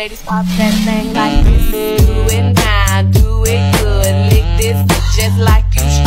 ladies pop that thing like this. Do it now, do it good, lick this just like you should.